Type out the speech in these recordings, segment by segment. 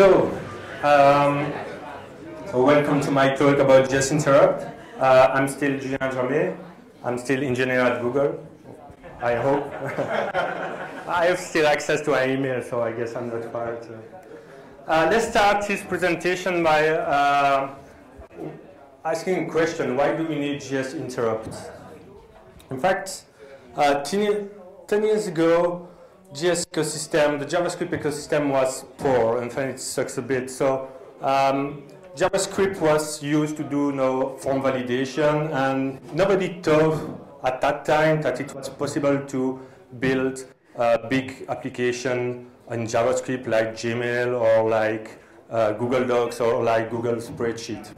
So, um, so welcome to my talk about JS Interop. Uh, I'm still Julien Dramaix. I'm still engineer at Google. I hope. I have still access to my email, so I guess I'm not fired. Uh, let's start this presentation by uh, asking a question. Why do we need JS Interop? In fact, uh, 10, 10 years ago, JS ecosystem, the JavaScript ecosystem was poor. and fact, it sucks a bit. So um, JavaScript was used to do you know, form validation, and nobody thought at that time that it was possible to build a big application in JavaScript like Gmail or like uh, Google Docs or like Google Spreadsheet.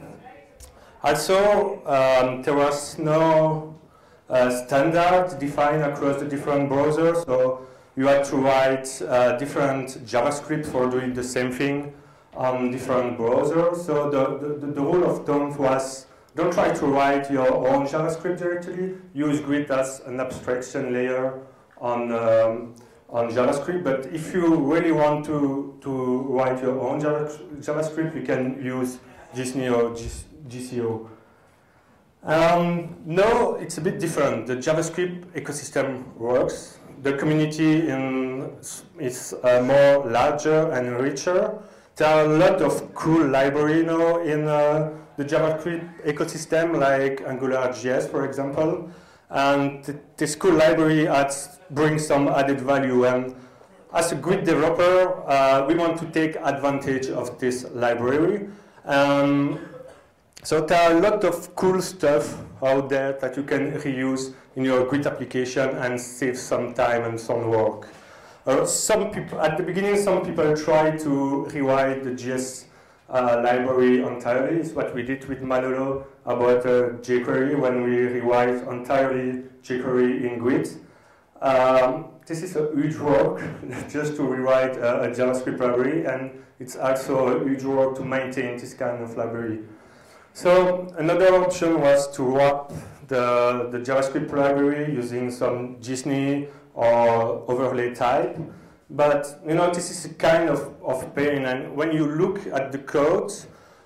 Also, um, there was no uh, standard defined across the different browsers, so you had to write uh, different JavaScript for doing the same thing on different browsers. So the, the, the rule of thumb was don't try to write your own JavaScript directly. Use GWT as an abstraction layer on, um, on JavaScript. But if you really want to, to write your own JavaScript, you can use JSNI GCO. Um, no, it's a bit different. The JavaScript ecosystem works. The community in, is uh, more larger and richer. There are a lot of cool library now in uh, the JavaScript ecosystem, like AngularJS, for example. And th this cool library adds, brings some added value. And as a GWT developer, uh, we want to take advantage of this library. Um, so there are a lot of cool stuff out there that you can reuse in your GWT application and save some time and some work. Uh, some people, at the beginning, some people try to rewrite the JS uh, library entirely. It's what we did with Manolo about uh, jQuery when we rewrite entirely jQuery in GWT. Um, this is a huge work just to rewrite a, JavaScript library, and it's also a huge work to maintain this kind of library. So another option was to wrap the, the JavaScript library using some JSNI or overlay type. But you know, this is a kind of, of pain, and when you look at the code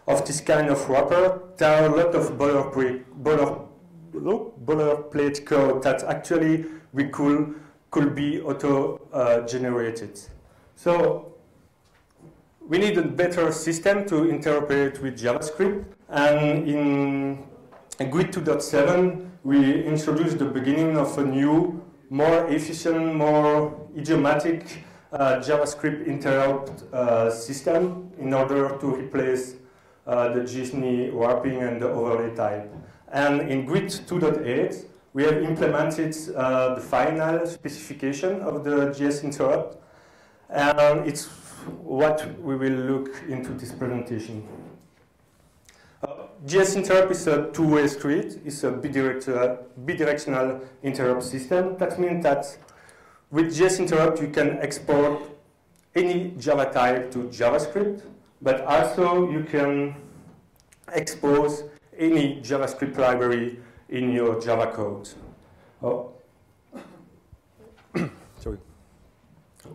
of this kind of wrapper, there are a lot of boilerplate, boiler, boilerplate code that actually we could, could be auto-generated. Uh, so we need a better system to interoperate with JavaScript, and in GWT 2.7, we introduced the beginning of a new, more efficient, more idiomatic uh, JavaScript interop uh, system in order to replace uh, the JSNI wrapping and the overlay type. And in GWT 2.8, we have implemented uh, the final specification of the JS interop, and it's what we will look into this presentation. Uh, JS interop is a two-way street. It's a bidirectional, bidirectional interop system. That means that with JS interop, you can export any Java type to JavaScript, but also you can expose any JavaScript library in your Java code. Oh.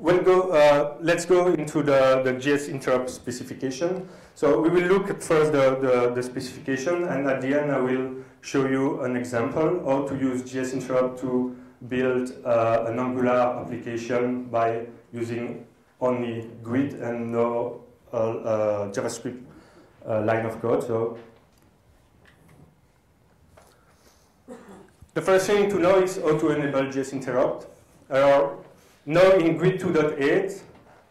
We'll go, uh, let's go into the, the JS interop specification. So we will look at first the, the, the, specification, and at the end I will show you an example how to use JS interop to build uh, an Angular application by using only GWT and no uh, uh, JavaScript uh, line of code. So the first thing to know is how to enable JS interop. Now in GWT 2.8,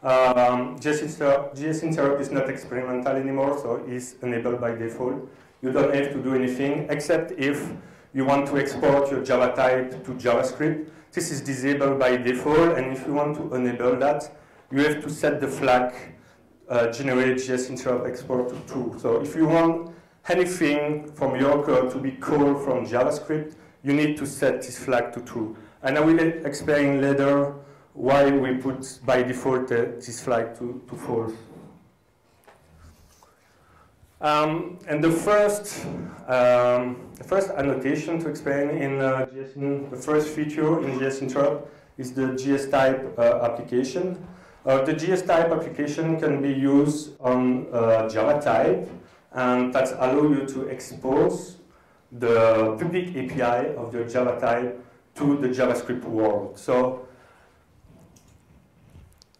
um, interop, interop is not experimental anymore, so it's enabled by default. You don't have to do anything except if you want to export your Java type to JavaScript, this is disabled by default, and if you want to enable that, you have to set the flag uh, generate JS interop export to true. So if you want anything from your code to be called from JavaScript, you need to set this flag to true. And I will explain later why we put by default uh, this flag to, to false. Um, and the first, um, the first annotation to explain in uh, JS, the first feature in JS Interop is the JS type uh, application. Uh, the JS type application can be used on uh, Java type, and that allow you to expose the public API of the Java type to the JavaScript world. So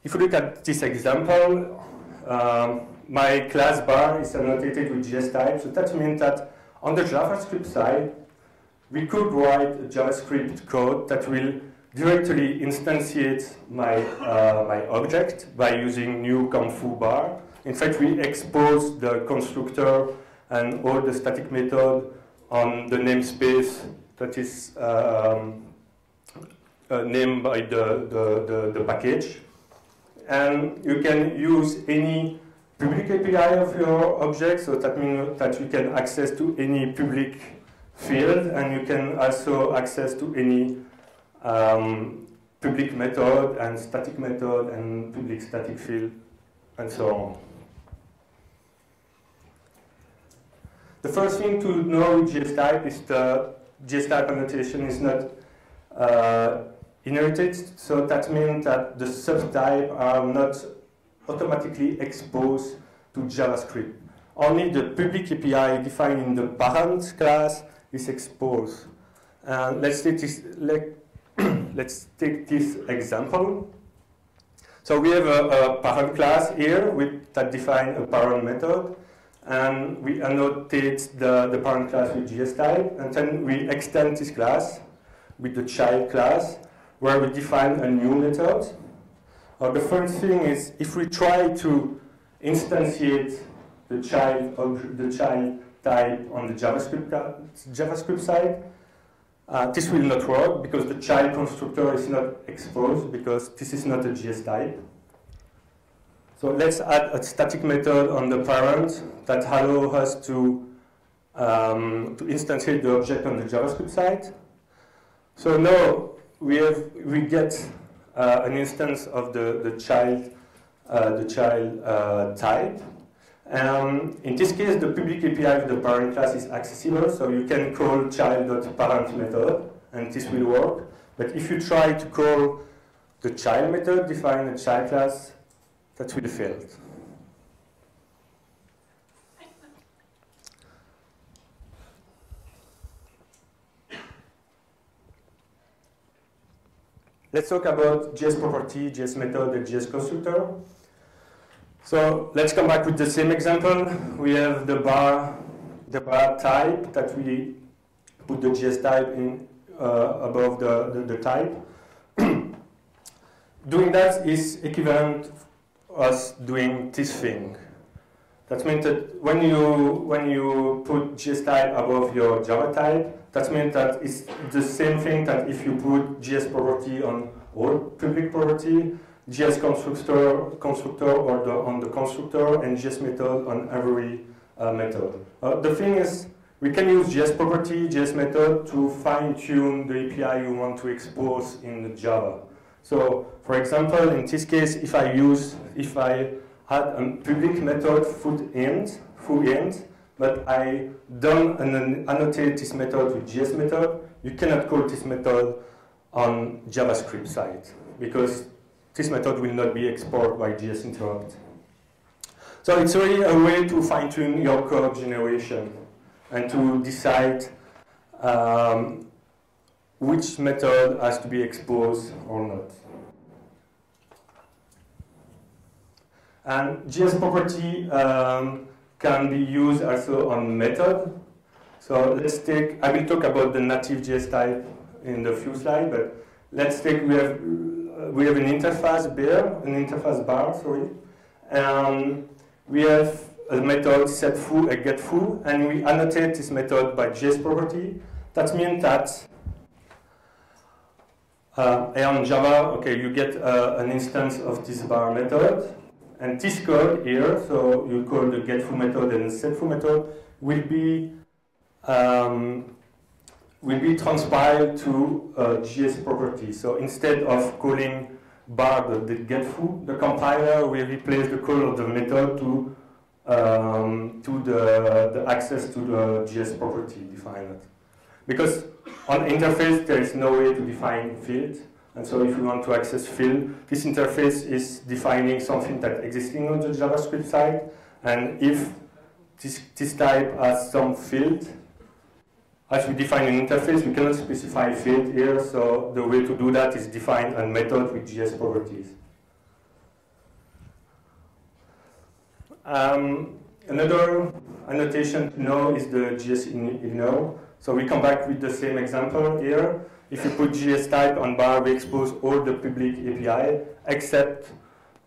if you look at this example, um, my class bar is annotated with JS type, so that means that on the JavaScript side, we could write a JavaScript code that will directly instantiate my, uh, my object by using new conf bar. In fact, we expose the constructor and all the static method on the namespace that is um, uh, named by the, the, the, the, package. And you can use any public API of your object, so that means that you can access to any public field, and you can also access to any um, public method and static method and public static field, and so on. The first thing to know with JS type is the JS type annotation is not uh, inherited, so that means that the subtype are not automatically exposed to JavaScript. Only the public API defined in the parent class is exposed. And let's take this, let, let's take this example. So we have a, a parent class here with, that define a parent method and we annotate the, the parent class with JS type, and then we extend this class with the child class, where we define a new method. Uh, the first thing is, if we try to instantiate the child, the child type on the JavaScript, JavaScript side, uh, this will not work because the child constructor is not exposed because this is not a JS type. So let's add a static method on the parent that allows us to, um, to instantiate the object on the JavaScript side. So now we, have, we get uh, an instance of the, the child, uh, the child uh, type. Um, in this case, the public API of the parent class is accessible, so you can call child.parent method, and this will work. But if you try to call the child method, define a child class, that will fail. Let's talk about JS property, JS method, and JS constructor. So let's come back with the same example. We have the bar, the bar type that we put the JS type in uh, above the, the, the type. Doing that is equivalent us doing this thing. That means that when you when you put JS type above your Java type, that means that it's the same thing that if you put JS property on all public property, JS constructor constructor or the, on the constructor and JS method on every uh, method. Uh, the thing is, we can use JS property, JS method to fine tune the API you want to expose in Java. So, for example, in this case, if I use, if I had a public method foot end, foo int, but I don't annotate this method with JS method, you cannot call this method on JavaScript side because this method will not be exported by JS interop. So it's really a way to fine-tune your code generation and to decide um, which method has to be exposed or not. And JS property um, can be used also on method. So let's take, I will talk about the native JS type in the few slides, but let's take, we have, we have an interface bar, an interface bar, sorry. And we have a method set foo, a get foo, and we annotate this method by JS property. That means that uh, on Java, okay, you get uh, an instance of this bar method, and this code here, so you call the getFoo method and setFoo method, will be um, will be transpiled to a JS property. So instead of calling bar the, the getFoo, the compiler will replace the call of the method to um, to the, the access to the JS property defined. Because on interface, there is no way to define field. And so if we want to access field, this interface is defining something that existing on the JavaScript side. And if this, this type has some field, as we define an interface, we cannot specify field here, so the way to do that is define a method with JS properties. Um, another annotation to know is the JS ignore. So we come back with the same example here. If you put JS type on bar, we expose all the public API except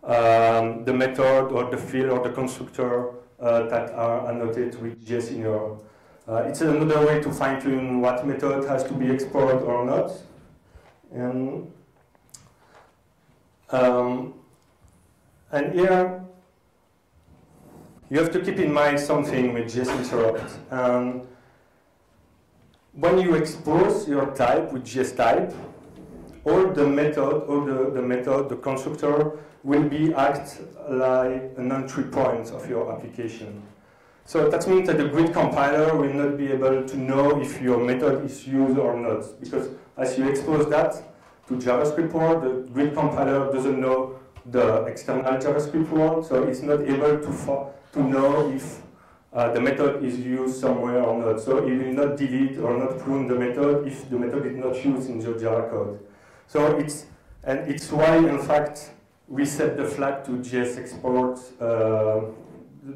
um, the method or the field or the constructor uh, that are annotated with JS ignore. Uh, it's another way to fine tune what method has to be exported or not. And, um, and here, you have to keep in mind something with JS interop. When you expose your type with JS type, all the method, all the, the method, the constructor will be act like an entry point of your application. So that means that the GWT compiler will not be able to know if your method is used or not, because as you expose that to JavaScript world, the GWT compiler doesn't know the external JavaScript world, so it's not able to, to know if uh, the method is used somewhere or not. So it will not delete or not prune the method if the method is not used in the Java code. So it's, and it's why, in fact, we set the flag to JS export uh,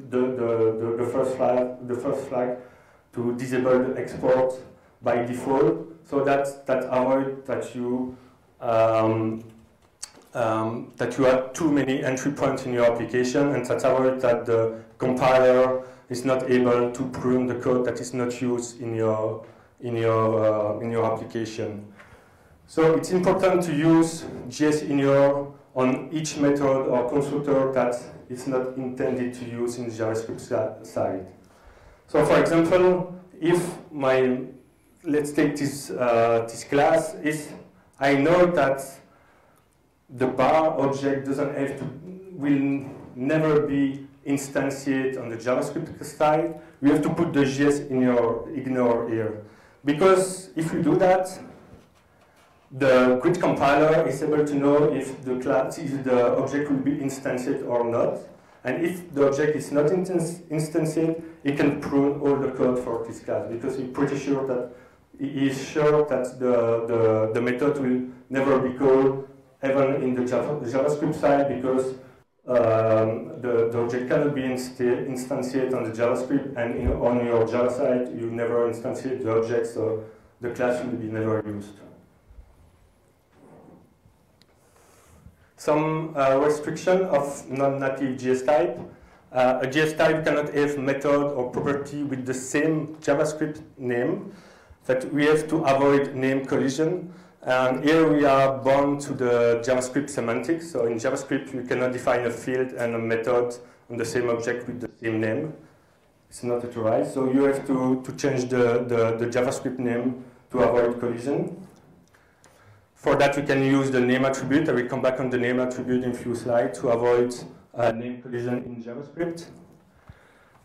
the, the, the, the, first flag, the first flag to disable the export by default, so that that avoid that you um, um, that you have too many entry points in your application, and that avoid that the compiler is not able to prune the code that is not used in your in your uh, in your application. So it's important to use JS ignore on each method or constructor that is not intended to use in JavaScript side. So for example, if my, let's take this, uh, this class, is I know that the bar object doesn't have to, will never be instantiated on the JavaScript side, we have to put the JS in your ignore here. Because if you do that, the GWT compiler is able to know if the class, if the object will be instantiated or not. And if the object is not instantiated, it can prune all the code for this class because he's pretty sure that he is sure that the, the, the method will never be called even in the, Java, the JavaScript side because um, the, the object cannot be instantiated on the JavaScript and in, on your Java side you never instantiate the object so the class will be never used. some uh, restriction of non-native JS type. Uh, a JS type cannot have method or property with the same JavaScript name, that we have to avoid name collision. And here we are bound to the JavaScript semantics. So in JavaScript, you cannot define a field and a method on the same object with the same name. It's not authorized. So you have to, to change the, the, the JavaScript name to avoid collision. For that, we can use the name attribute. I will come back on the name attribute in a few slides to avoid uh, name collision in JavaScript.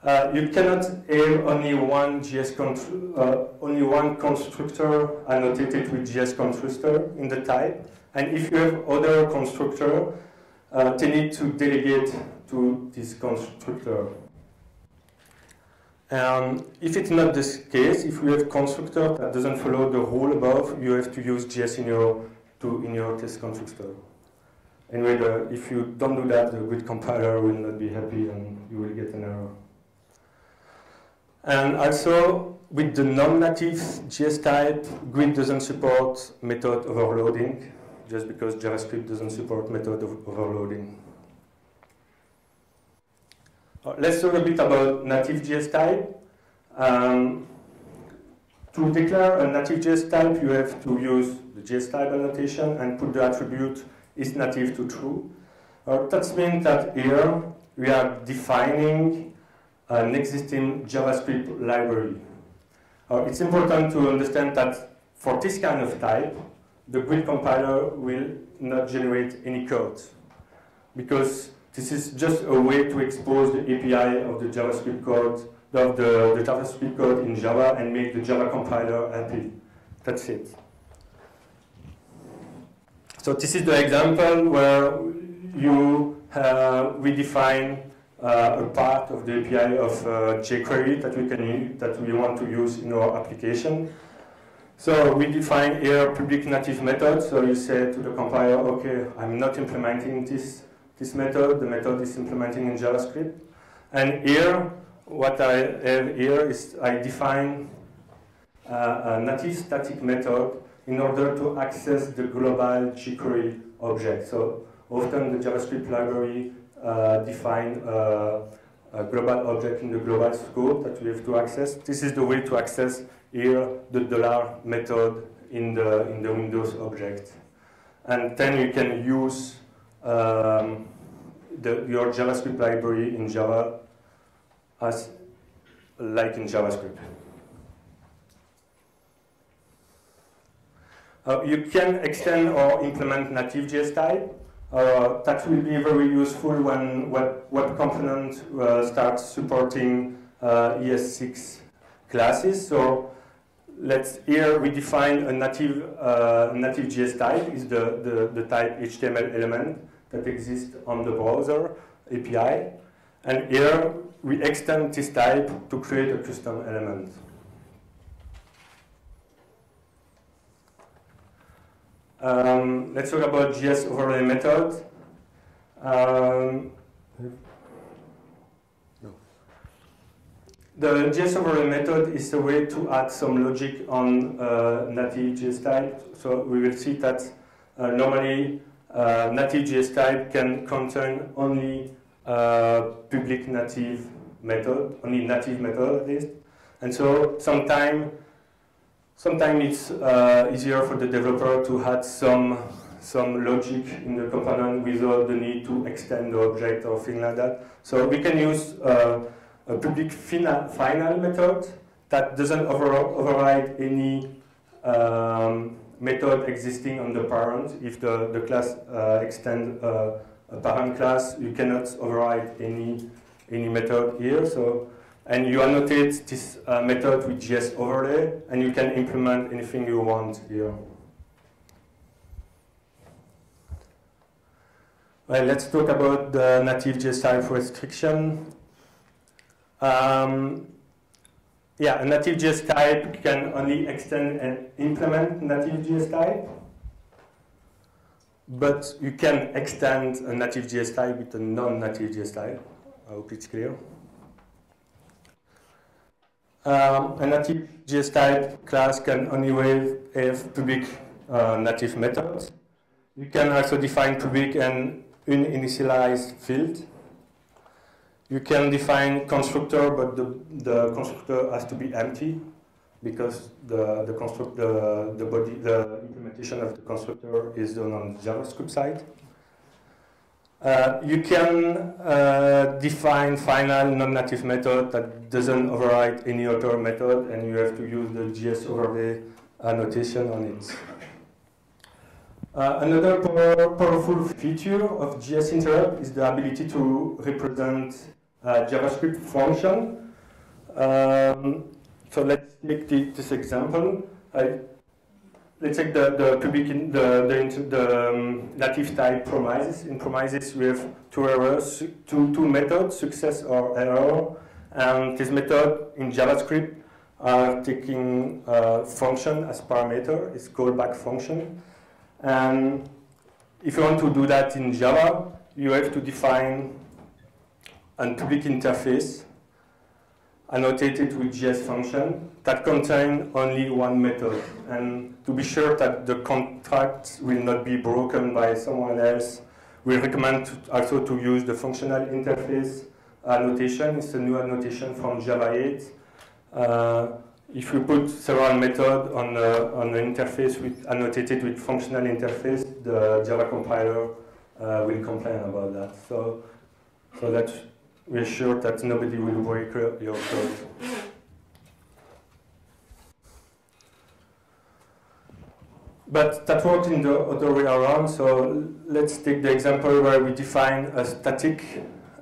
Uh, you cannot have only one JS uh, only one constructor annotated with JS constructor in the type. And if you have other constructor, uh, they need to delegate to this constructor. Um, if it's not this case, if we have constructor that doesn't follow the rule above, you have to use JS in your, to, in your test constructor. Anyway, the, if you don't do that, the GWT compiler will not be happy and you will get an error. And also, with the non-native JS type, GWT doesn't support method overloading, just because JavaScript doesn't support method overloading. Uh, let's talk a bit about native JS type. Um, to declare a native JS type, you have to use the JS type annotation and put the attribute is native to true. Uh, that means that here we are defining an existing JavaScript library. Uh, it's important to understand that for this kind of type, the GWT compiler will not generate any code because this is just a way to expose the API of the JavaScript code, of the, the JavaScript code in Java and make the Java compiler happy. That's it. So this is the example where you uh, redefine uh, a part of the API of uh, jQuery that we can that we want to use in our application. So we define here public native method. So you say to the compiler, okay, I'm not implementing this this method. The method is implementing in JavaScript. And here, what I have here is I define uh, a native static method in order to access the global jQuery object. So often the JavaScript library uh, define uh, a global object in the global scope that we have to access. This is the way to access here the dollar method in the in the Windows object, and then you can use um, the, your JavaScript library in Java as like in JavaScript. Uh, you can extend or implement native JS type. Uh, that will be very useful when web, web component uh, starts supporting uh, ES6 classes. So let's here we define a native uh, native JS type is the, the, the type HTML element that exists on the browser API. And here we extend this type to create a custom element. Um, let's talk about JS overlay method. Um, The JS overlay method is a way to add some logic on uh, native JS type. So we will see that uh, normally uh, native JS type can contain only uh, public native method, only native method at least. And so sometimes Sometimes it's uh, easier for the developer to add some some logic in the component without the need to extend the object or thing like that. So we can use uh, a public final, final method that doesn't over, override any um, method existing on the parent. If the, the class uh, extends uh, a parent class, you cannot override any, any method here. So and you annotate this uh, method with JS overlay, and you can implement anything you want here. Well, let's talk about the native JS type restriction. Um, yeah, a native JS type can only extend and implement native JS type, but you can extend a native JS type with a non-native JS type. I hope it's clear. Um, a native JS type class can only have public uh, native methods. You can also define public and uninitialized field. You can define constructor, but the, the constructor has to be empty because the, the, construct, the, the, body, the implementation of the constructor is done on the JavaScript side. Uh, you can uh, define final non-native method that doesn't override any other method, and you have to use the JS overlay annotation on it. Uh, another power, powerful feature of JS interrupt is the ability to represent JavaScript function. Um, so let's take this example. Let's take the, the public, in, the, the, the um, native type promises. In promises, we have two errors, two, two methods, success or error. And this method in JavaScript are taking a function as parameter, it's callback function. And if you want to do that in Java, you have to define a public interface annotated with JS function that contain only one method. And to be sure that the contract will not be broken by someone else, we recommend to also to use the functional interface annotation. It's a new annotation from Java 8. Uh, if you put several methods on, uh, on an interface with annotated with functional interface, the Java compiler uh, will complain about that. So, so that we're sure that nobody will break your code. But that works in the other way around. So let's take the example where we define a static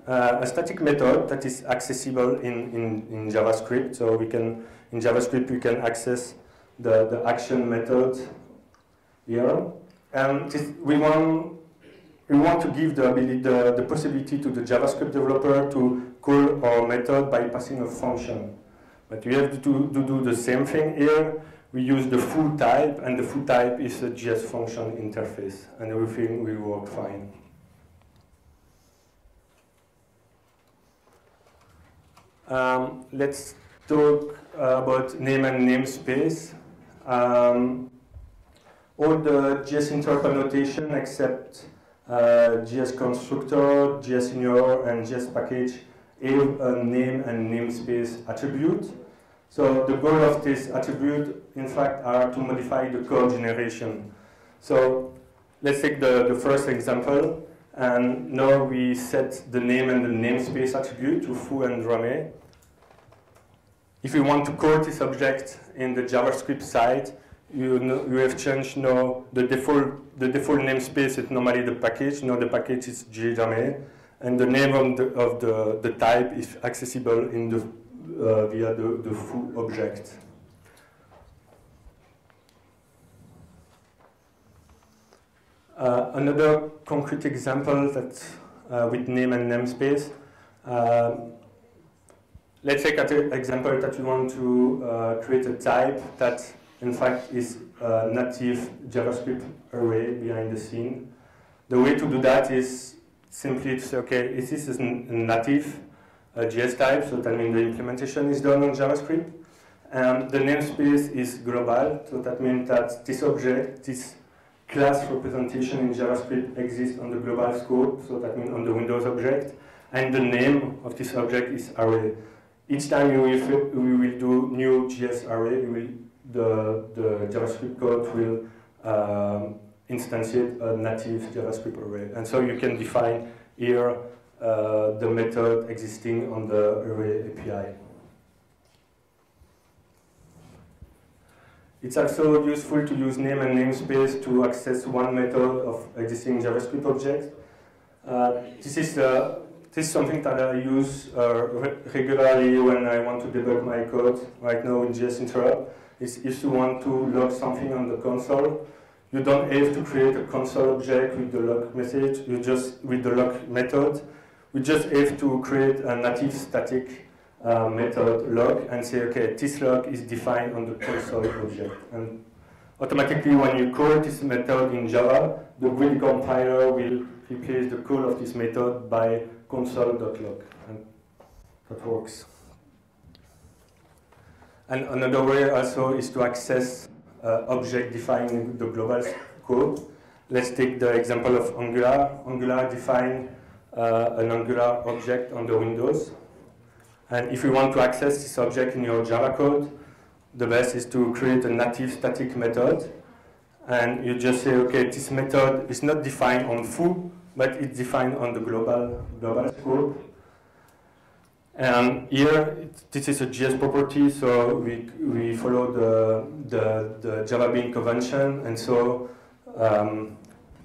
uh, a static method that is accessible in, in, in JavaScript. So we can in JavaScript we can access the, the action method here. And we want we want to give the, the, the possibility to the JavaScript developer to call our method by passing a function. But we have to, to do the same thing here. We use the full type, and the full type is a JS function interface, and everything will work fine. Um, let's talk about name and namespace. Um, all the JS interrupt annotation except Uh, JS constructor, JS ignore, and JS package have a name and namespace attribute. So the goal of this attribute, in fact, are to modify the code generation. So let's take the, the first example. And now we set the name and the namespace attribute to foo and Rame. If we want to call this object in the JavaScript side, you, know, you have changed now the default, the default namespace is normally the package. Now the package is JRame, and the name of the, of the, the type is accessible in the, uh, via the, the foo object. Uh, another concrete example that uh, with name and namespace. Uh, let's take an example that we want to uh, create a type that in fact is a native JavaScript array behind the scene. The way to do that is simply to say, okay, this is a native uh, JS type, so that means the implementation is done on JavaScript. And the namespace is global, so that means that this object, this class representation in JavaScript exists on the global scope, so that means on the Windows object, and the name of this object is array. Each time we will, we will do new JS array, we will, the, the JavaScript code will um, instantiate a native JavaScript array. And so you can define here uh, the method existing on the array API. It's also useful to use name and namespace to access one method of existing JavaScript objects. Uh, this is uh, this is something that I use uh, re regularly when I want to debug my code. Right now in JS Interop, is if you want to log something on the console, you don't have to create a console object with the log message. You just with the log method, we just have to create a native static uh, method log and say, okay, this log is defined on the console object. And automatically, when you call this method in Java, the GWT compiler will replace the call of this method by console.log. And that works. And another way also is to access uh, object defining the global code. Let's take the example of Angular. Angular define uh, an Angular object on the Windows. And if you want to access this object in your Java code, the best is to create a native static method. And you just say, okay, this method is not defined on foo, but it's defined on the global, global scope. And here, it, this is a JS property, so we, we follow the, the, the Java Bean convention, and so um,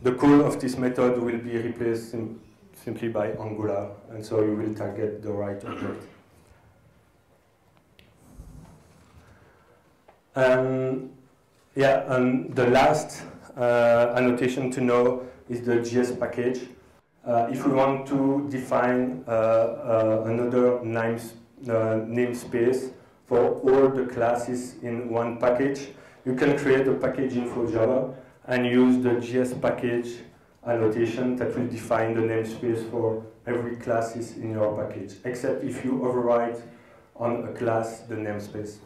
the call of this method will be replaced sim simply by Angular, and so you will target the right object. And yeah, and the last uh, annotation to know is the JS package. Uh, if we want to define uh, uh another names, uh, namespace for all the classes in one package, you can create a package info Java and use the JS package annotation that will define the namespace for every classes in your package, except if you override on a class the namespace.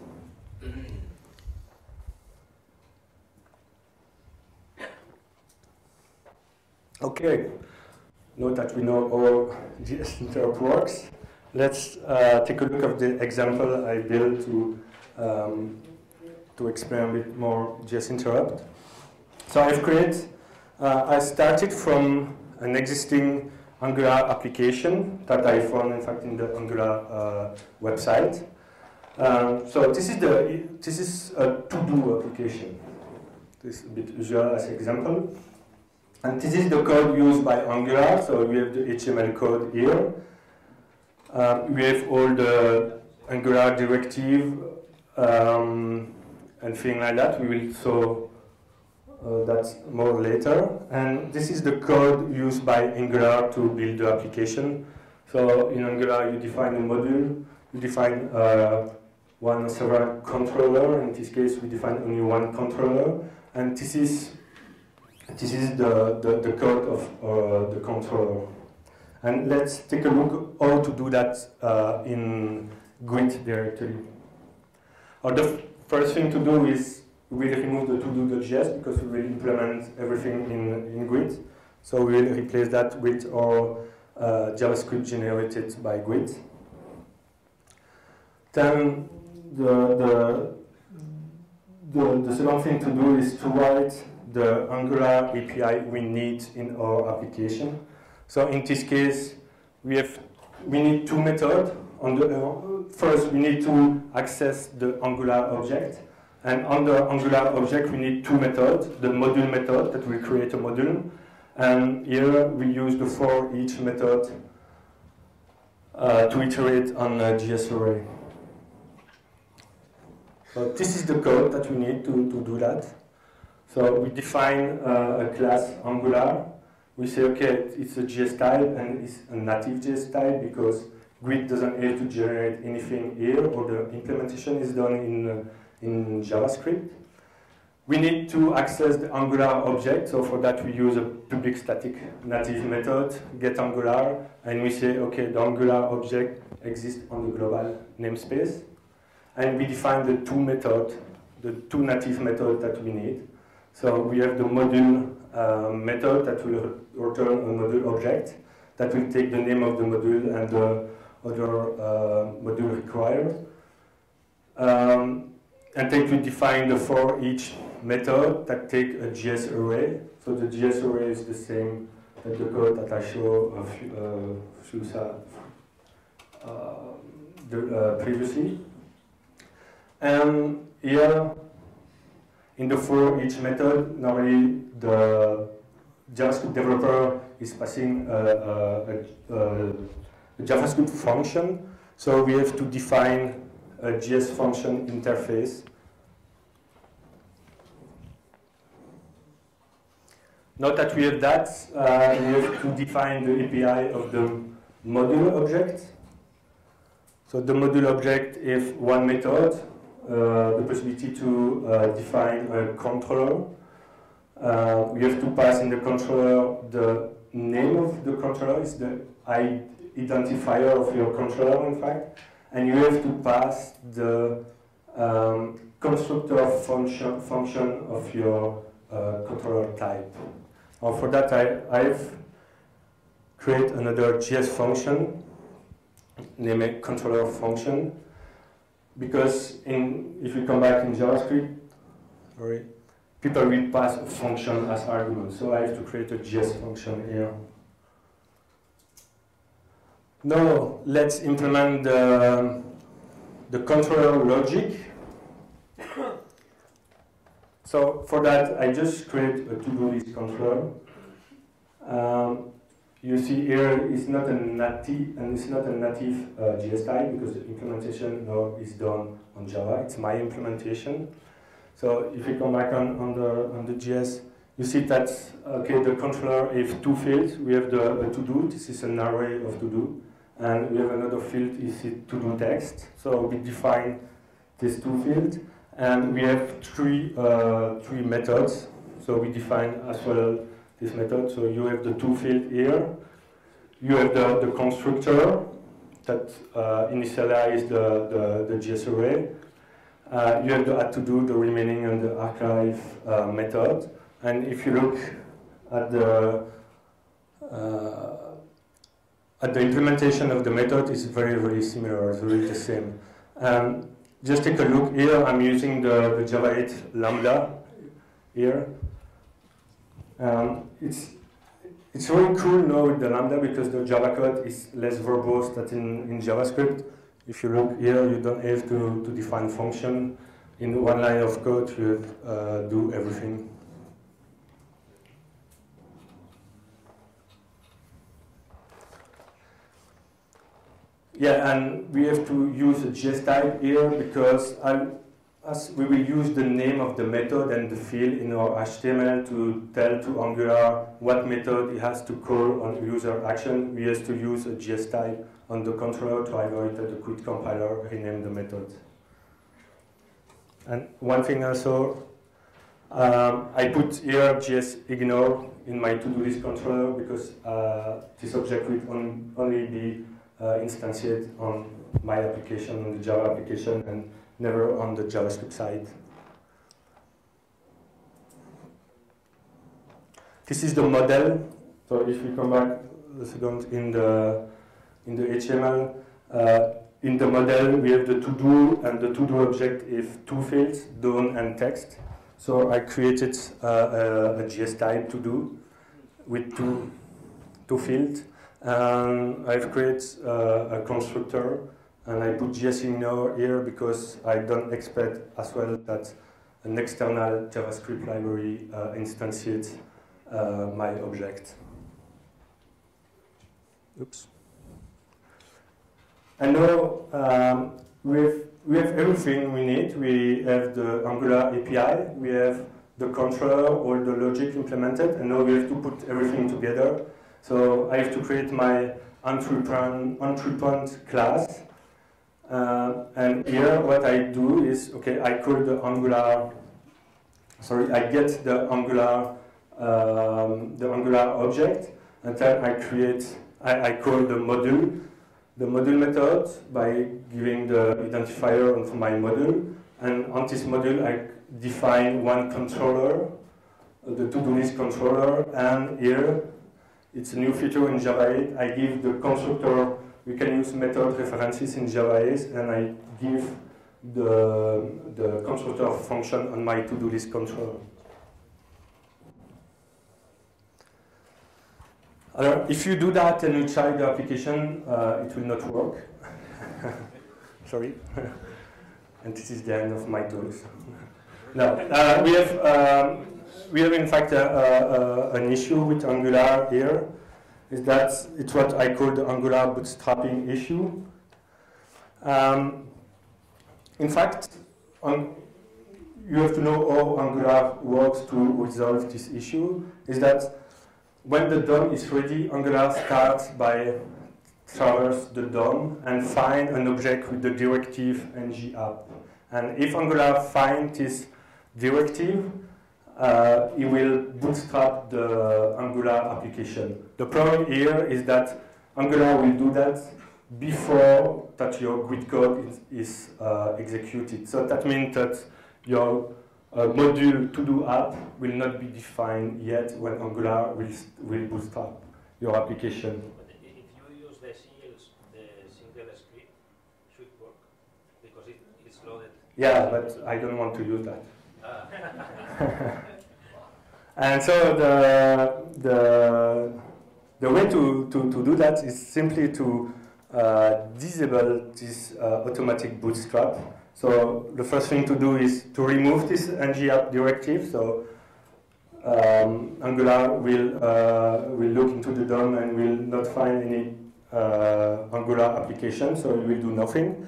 Okay, now that we know how Interop works, let's uh, take a look at the example I built to, um, to explain a bit more JS Interop. So I've created, uh, I started from an existing Angular application that I found, in fact, in the Angular uh, website. Um, so this is the this is a to-do application. This is a bit usual as example. And this is the code used by Angular, so we have the HTML code here. Uh, we have all the Angular directive um, and things like that. We will so uh, more later. And this is the code used by Angular to build the application. So in Angular, you define a module, you define uh, one several controller. In this case, we define only one controller. And this is, this is the, the, the code of uh, the controller. And let's take a look how to do that uh, in GWT directory. Uh, the first thing to do is we will remove the to-do.js because we will implement everything in, in GWT. So we will replace that with our uh, JavaScript generated by GWT. Then the, the, the, the second thing to do is to write the Angular API we need in our application. So in this case, we have we need two methods. On the uh, first, we need to access the Angular object, and on the Angular object, we need two methods: the module method that will create a module, and here we use the for each method uh, to iterate on a JS array. So this is the code that we need to, to do that. So we define uh, a class Angular. We say, okay, it's a JS type and it's a native JS type because GWT doesn't have to generate anything here or the implementation is done in, uh, in JavaScript. We need to access the Angular object, so for that we use a public static native method, get Angular, and we say, okay, the Angular object exists on the global namespace. And we define the two methods, the two native methods that we need. So we have the module uh, method that will return a module object that will take the name of the module and the other uh, module required. Um, and then we define the for each method that take a JS array. So the JS array is the same as the code that I showed a few, uh, few uh, the, uh, previously. And here, in the for each method, normally the JavaScript developer is passing a, a, a, a JavaScript function. So we have to define a JS function interface. Now that we have that, uh, we have to define the API of the module object. So the module object is one method, the possibility to uh, define a controller. Uh, we have to pass in the controller the name of the controller, is the identifier of your controller, in fact, and you have to pass the um, constructor function, function of your uh, controller type. And for that, I, I've create another JS function, named controller function, because in, if you come back in JavaScript, sorry, people will pass a function as argument. So I have to create a JS function here. Now let's implement the, the controller logic. So for that, I just create a to-do list controller. Um, you see here it's not a native and it's not a native uh, JS type because the implementation now is done on Java. It's my implementation. So if we come back on, on the on the JS, you see that okay the controller has two fields. We have the to do. This is an array of to do, and we have another field is to do text. So we define these two fields, and we have three uh, three methods. So we define as well this method. So you have the two field here. You have the, the constructor that uh, initialize the, the, the JS array. Uh, you have the add to do, the remaining, and the archive uh, method. And if you look at the uh, at the implementation of the method, it's very, very similar. It's really the same. Um, just take a look here. I'm using the, the Java 8 Lambda here. Um, it's it's really cool now the Lambda because the Java code is less verbose than in, in JavaScript. If you look here, you don't have to, to define function. In one line of code, you have, uh, do everything. Yeah, and we have to use a JS type here because I, as we will use the name of the method and the field in our HTML to tell to Angular what method it has to call on user action, we have to use a JS type on the controller to avoid that the GWT compiler rename the method. And one thing also, um, I put here JS ignore in my to-do list controller because uh, this object will on, only be uh, instantiated on my application, on the Java application, and never on the JavaScript side. This is the model. So if we come back a second in the in the HTML, uh, in the model we have the to-do and the to-do object if two fields, done and text. So I created uh, a, a JS type to do with two two fields, and I've created uh, a constructor and I put JS ignore here because I don't expect as well that an external JavaScript library uh, instantiates uh, my object. Oops. And now um, we, have, we have everything we need. We have the Angular API, we have the controller, all the logic implemented, and now we have to put everything together. So I have to create my entry point class uh, and here what I do is, okay, I call the Angular, sorry, I get the Angular, um, the Angular object, and then I create, I, I call the module, the module method by giving the identifier onto my module, and on this module I define one controller, the to-do list controller, and here it's a new feature in Java 8, I give the constructor we can use method references in Java 8 and I give the, the constructor function on my to-do list controller. if you do that and you try the application, uh, it will not work. Sorry. and this is the end of my talks. no, uh, we have um, we have in fact a, a, an issue with Angular here is that it's what I call the Angular bootstrapping issue. Um, in fact, you have to know how Angular works to resolve this issue, is that when the DOM is ready, Angular starts by traverse the DOM and find an object with the directive ng app. And if Angular finds this directive, uh, it will bootstrap the Angular application. The problem here is that Angular will do that before that your GWT code is, is uh, executed. So that means that your uh, module to-do app will not be defined yet when Angular will, will bootstrap your application. But if you use the single, the single script, should work because it, it's loaded. Yeah, but I don't want to use that. and so the, the, the way to, to, to do that is simply to uh, disable this uh, automatic bootstrap. So the first thing to do is to remove this ng-app directive. So um, Angular will, uh, will look into the DOM and will not find any uh, Angular application, so it will do nothing.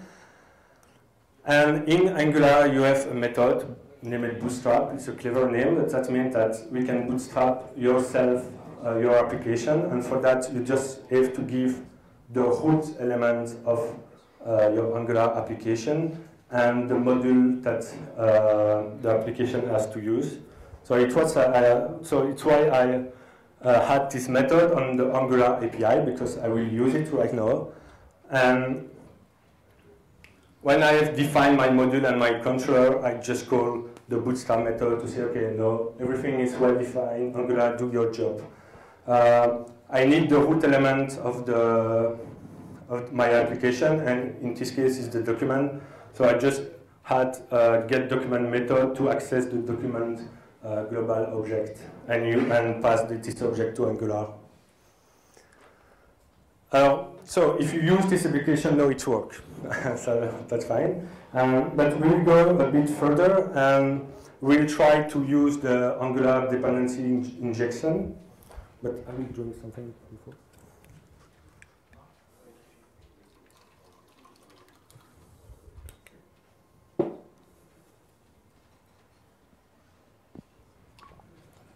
And in Angular, you have a method name it Bootstrap. It's a clever name, but that means that we can bootstrap yourself, uh, your application, and for that you just have to give the root element of uh, your Angular application and the module that uh, the application has to use. So it was uh, so it's why I uh, had this method on the Angular API because I will use it right now. And when I have defined my module and my controller, I just call the bootstrap method to say, okay, no, everything is well defined, Angular, do your job. Uh, I need the root element of the of my application, and in this case is the document. So I just had a get document method to access the document uh, global object, and you and pass this object to Angular. Uh, so if you use this application, now it works. so that's fine. Um, but we will go a bit further and we'll try to use the Angular dependency in injection. But I will doing something before?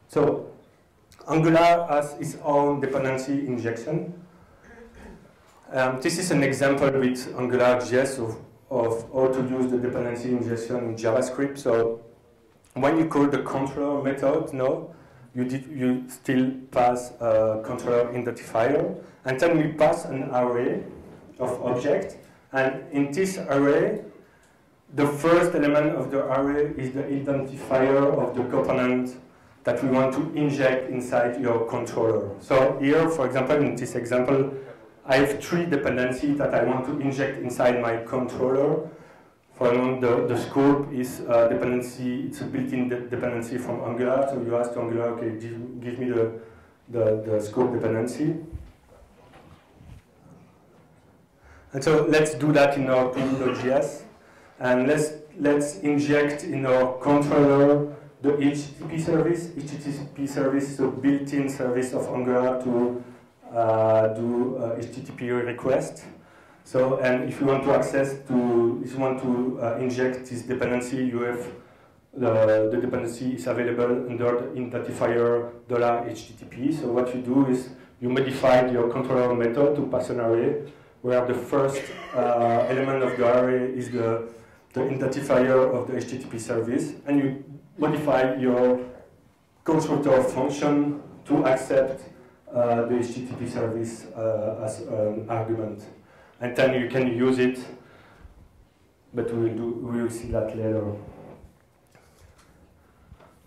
So Angular has its own dependency injection. Um, this is an example with AngularJS of of how to use the dependency injection in JavaScript. So when you call the controller method, no, you, did, you still pass a controller identifier, and then we pass an array of objects, and in this array, the first element of the array is the identifier of the component that we want to inject inside your controller. So here, for example, in this example, I have three dependencies that I want to inject inside my controller. For example, the, the scope is a dependency, it's a built-in de dependency from Angular, so you ask to Angular, okay, give, give me the, the, the scope dependency. And so let's do that in our Ping.js. And let's, let's inject in our controller the HTTP service. HTTP service is a built-in service of Angular to uh, do uh, HTTP request. So, and if you want to access to, if you want to uh, inject this dependency, you have the, the dependency is available under the identifier $HTTP. So what you do is you modify your controller method to pass an array where the first uh, element of the array is the, the identifier of the HTTP service, and you modify your constructor function to accept uh, the HTTP service uh, as an argument. And then you can use it, but we will, do, we will see that later.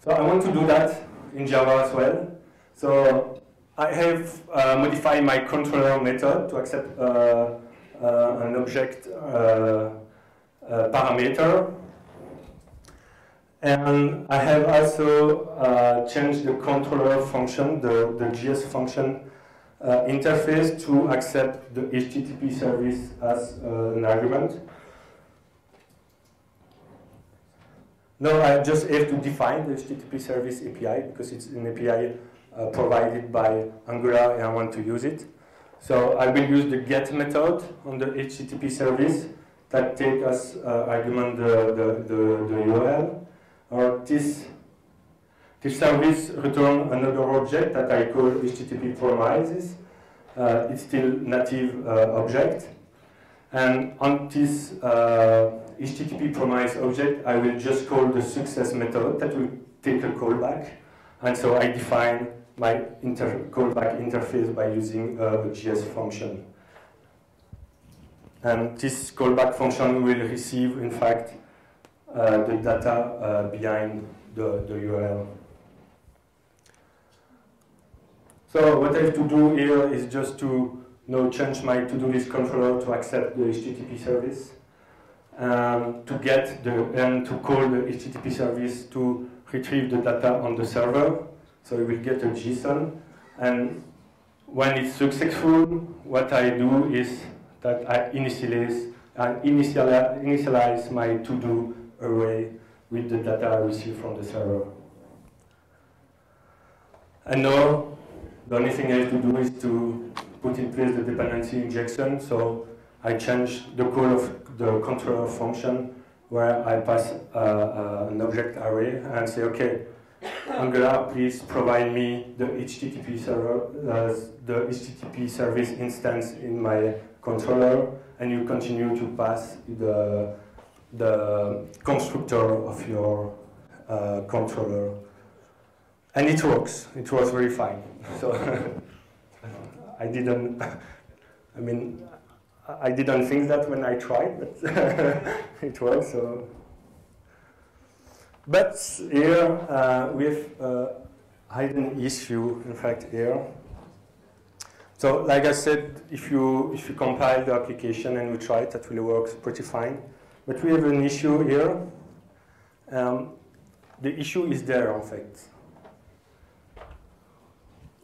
So I want to do that in Java as well. So I have uh, modified my controller method to accept uh, uh, an object uh, parameter and I have also uh, changed the controller function, the, the JS function uh, interface to accept the HTTP service as uh, an argument. Now I just have to define the HTTP service API because it's an API uh, provided by Angular and I want to use it. So I will use the get method on the HTTP service that take as uh, argument the, the, the, the URL or this, this service return another object that I call HTTP promises. Uh, it's still native uh, object. And on this uh, HTTP promise object, I will just call the success method that will take a callback. And so I define my inter callback interface by using a JS function. And this callback function will receive, in fact, uh, the data uh, behind the, the URL. So what I have to do here is just to know, change my to-do list controller to accept the HTTP service, um, to get the and to call the HTTP service to retrieve the data on the server. So we will get a JSON, and when it's successful, what I do is that I initialize, I initialize, initialize my to-do array with the data I receive from the server. And now, the only thing I have to do is to put in place the dependency injection. So I change the call of the controller function where I pass uh, uh, an object array and say, okay, Angular, please provide me the HTTP server, uh, the HTTP service instance in my controller, and you continue to pass the the constructor of your uh, controller. And it works. It works very fine. So I didn't, I mean, I didn't think that when I tried, but it works. So. But here uh, we have a hidden issue, in fact, here. So like I said, if you, if you compile the application and we try it, that really works pretty fine. But we have an issue here. Um, the issue is there, in fact.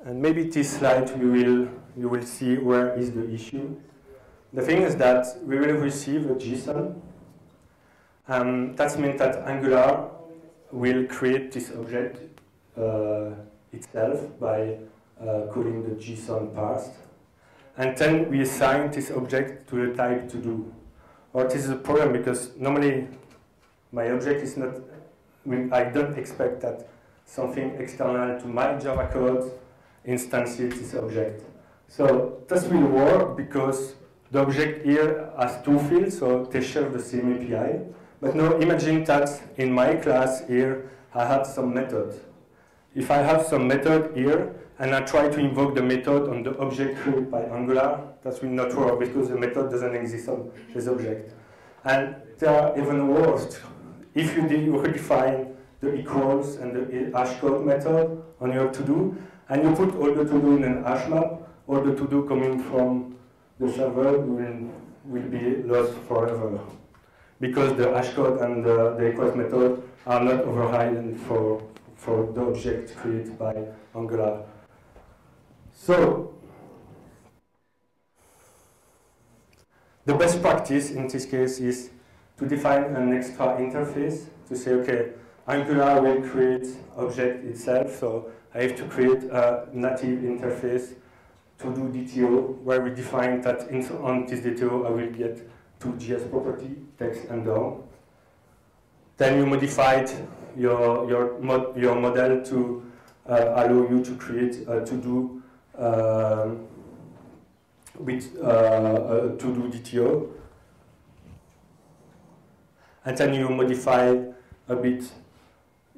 And maybe this slide you will, you will see where is the issue. The thing is that we will receive a JSON. Um, that means that Angular will create this object uh, itself by uh, calling the JSON parse. And then we assign this object to the type to do. Or this is a problem because normally my object is not, I don't expect that something external to my Java code, instantiate this object. So this will work because the object here has two fields, so they share the same API. But now imagine that in my class here, I have some method. If I have some method here, and I try to invoke the method on the object created by Angular, that will not work because the method doesn't exist on this object. And they are even worse. If you redefine the equals and the hashcode method on your to-do, and you put all the to-do in an hash map, all the to-do coming from the server will, will be lost forever. Because the hashcode and the, the equals method are not overridden for, for the object created by Angular. So, the best practice in this case is to define an extra interface to say, okay, Angular will create object itself, so I have to create a native interface to do DTO, where we define that on this DTO I will get two JS property, text and done. Then you modified your, your, mod, your model to uh, allow you to create a to-do um, with uh, to-do DTO. And then you modify a bit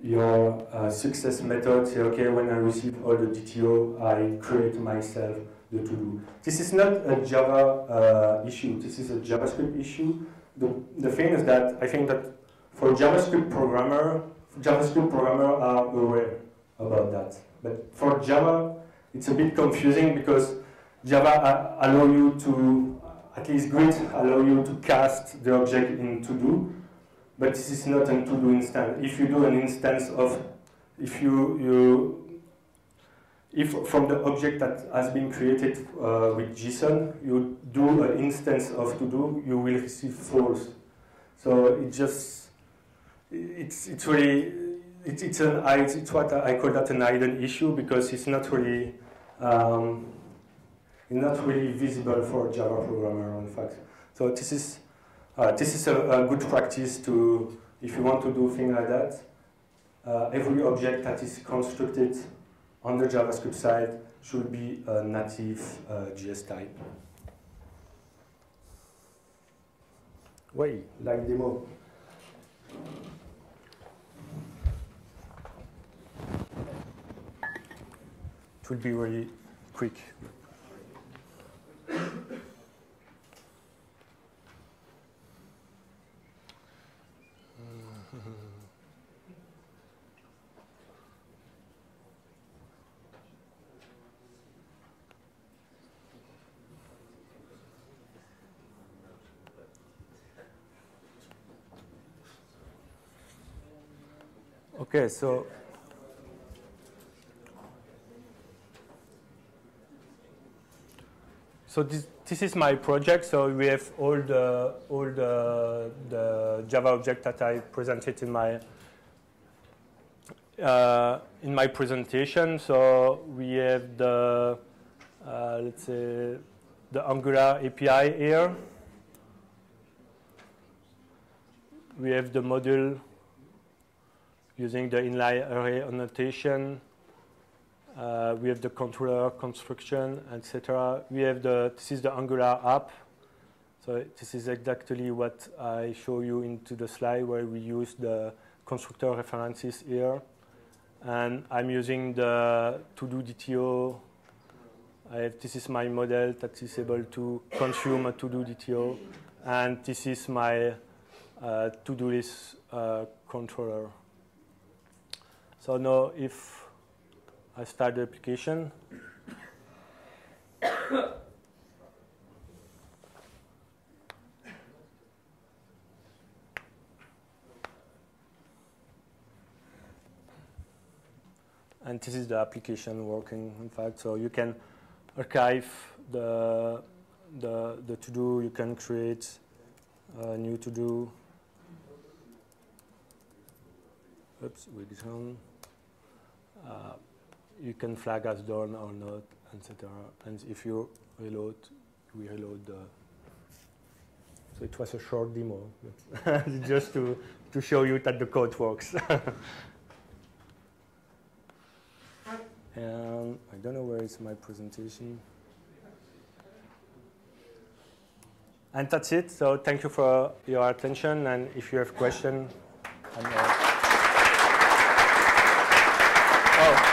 your uh, success method, say, okay, when I receive all the DTO, I create myself the to-do. This is not a Java uh, issue, this is a JavaScript issue. The, the thing is that I think that for JavaScript programmer, JavaScript programmer are aware about that. But for Java, it's a bit confusing because Java allow you to, at least GWT allow you to cast the object in to-do, but this is not a to-do instance. If you do an instance of, if you, you if from the object that has been created uh, with JSON, you do an instance of to-do, you will receive false. So it just, it's, it's really, it's, it's, an, it's what I call that an hidden issue because it's not really, um, not really visible for a Java programmer, in fact. So this is uh, this is a, a, good practice to, if you want to do things like that, uh, every object that is constructed on the JavaScript side should be a native uh, JS type. Wait, like demo. It will be really quick. Okay, so so this this is my project. So we have all the all the the Java object that I presented in my uh, in my presentation. So we have the uh, let's say the Angular API here. We have the module using the inline array annotation. Uh, we have the controller construction, etc. We have the, this is the Angular app. So this is exactly what I show you into the slide where we use the constructor references here. And I'm using the to-do DTO. I have, this is my model that is able to consume a to-do DTO. And this is my uh, to-do list uh, controller. So now if I start the application, and this is the application working in fact. So you can archive the the the to do you can create a new to do oops this one. Uh, you can flag as done or not, etc. And if you reload, we reload the. So it was a short demo, just to, to show you that the code works. And um, I don't know where is my presentation. And that's it. So thank you for your attention. And if you have questions, oh.